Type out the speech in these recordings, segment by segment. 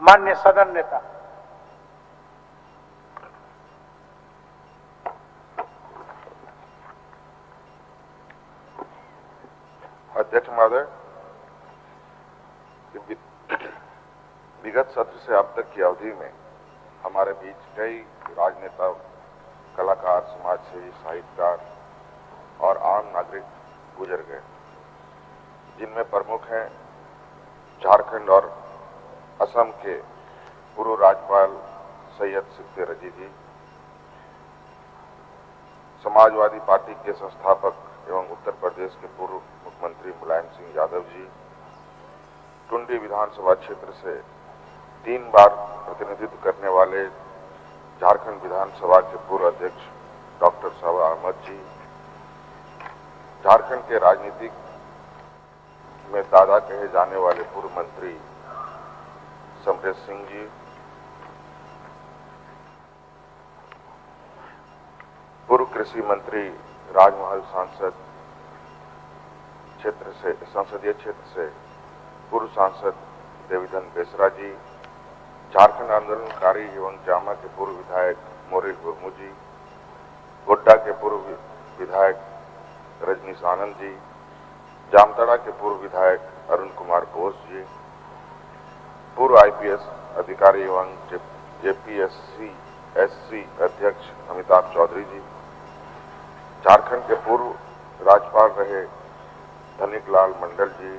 मान्य सदन नेता। अध्यक्ष महोदय विगत सत्र से अब तक की अवधि में हमारे बीच कई राजनेता, कलाकार, समाजसेवी, साहित्यकार और आम नागरिक गुजर गए। जिनमें प्रमुख हैं झारखंड और असम के पूर्व राज्यपाल सैयद सिद्दे रज़ी जी, समाजवादी पार्टी के संस्थापक एवं उत्तर प्रदेश के पूर्व मुख्यमंत्री मुलायम सिंह यादव जी, टुंडी विधानसभा क्षेत्र से तीन बार प्रतिनिधित्व करने वाले झारखंड विधानसभा के पूर्व अध्यक्ष डॉक्टर सावा अहमद जी, झारखंड के राजनीतिक में दादा कहे जाने वाले पूर्व मंत्री समरेश सिंह जी पूर्व कृषि मंत्री राजमहल सांसद क्षेत्र से संसदीय क्षेत्र से पूर्व सांसद देवीधन बेसरा जी झारखंड आंदोलनकारी एवं जामा के पूर्व विधायक मोरिल मुर्मू जी गोड्डा के पूर्व विधायक रजनीश आनंद जी जामताड़ा के पूर्व विधायक अरुण कुमार बोस जी पूर्व आईपीएस अधिकारी एवं जेपीएससी एससी अध्यक्ष अमिताभ चौधरी जी। झारखंड के पूर्व राज्यपाल रहे धनिक लाल मंडल जी।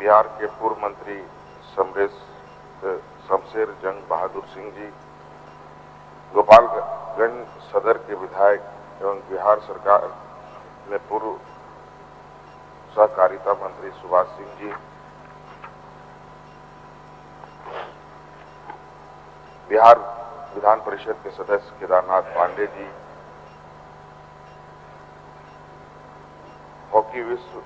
बिहार के पूर्व मंत्री समरेश शमशेर जंग बहादुर सिंह जी। गोपालगंज सदर के विधायक एवं बिहार सरकार में पूर्व सहकारिता मंत्री सुभाष सिंह जी। बिहार विधान परिषद के सदस्य केदारनाथ पांडे जी, हॉकी विश्व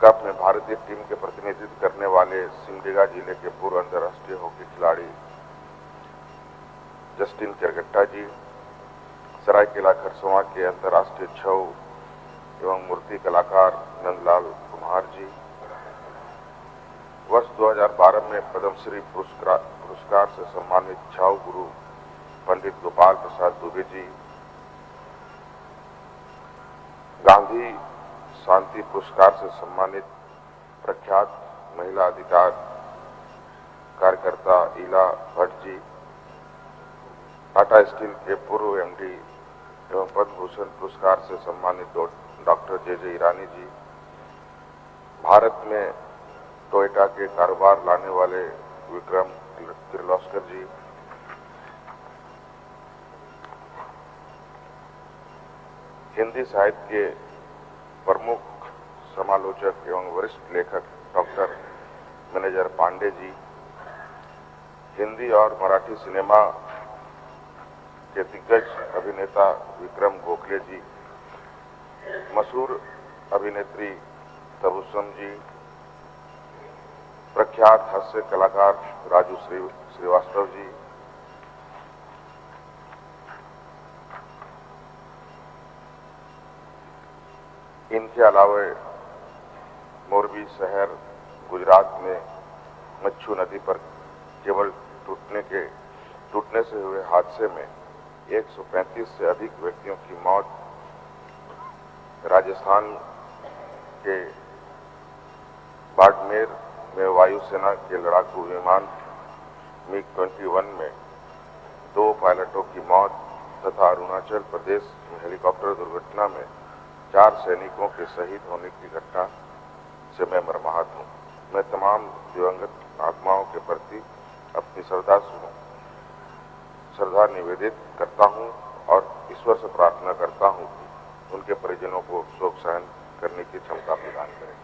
कप में भारतीय टीम के प्रतिनिधित्व करने वाले सिमडेगा ज़िले के पूर्व अंतर्राष्ट्रीय हॉकी खिलाड़ी जस्टिन केरगट्टा जी, सरायकेला खरसवा के अंतर्राष्ट्रीय छव एवं मूर्ति कलाकार नंदलाल कुमार जी वर्ष 2012 में पद्मश्री पुरस्कार से सम्मानित छाऊ गुरु पंडित गोपाल प्रसाद दुबे जी, गांधी शांति पुरस्कार से सम्मानित प्रख्यात महिला अधिकार कार्यकर्ता इला भट्ट जी, टाटा स्टील के पूर्व एमडी एवं पद्म भूषण पुरस्कार से सम्मानित डॉक्टर जे जे ईरानी जी, भारत में टोयोटा के कारोबार लाने वाले विक्रम किर्लोस्कर जी। हिंदी साहित्य के प्रमुख समालोचक एवं वरिष्ठ लेखक डॉक्टर मैनेजर पांडे जी। हिंदी और मराठी सिनेमा के दिग्गज अभिनेता विक्रम गोखले जी। मशहूर अभिनेत्री तबुसम जी। प्रख्यात हास्य कलाकार राजू श्री श्रीवास्तव जी। इनके अलावा मोरबी शहर गुजरात में मच्छू नदी पर केवल टूटने के टूटने से हुए हादसे में 135 से अधिक व्यक्तियों की मौत राजस्थान के बाड़मेर में वायुसेना के लड़ाकू विमान मिग 21 में दो पायलटों की मौत तथा अरुणाचल प्रदेश में हेलीकॉप्टर दुर्घटना में चार सैनिकों के शहीद होने की घटना से मैं मरमाहत हूँ। मैं तमाम दिवंगत आत्माओं के प्रति अपनी श्रद्धा श्रद्धा निवेदित करता हूँ और ईश्वर से प्रार्थना करता हूँ कि उनके परिजनों को शोक सहन करने की क्षमता प्रदान करें।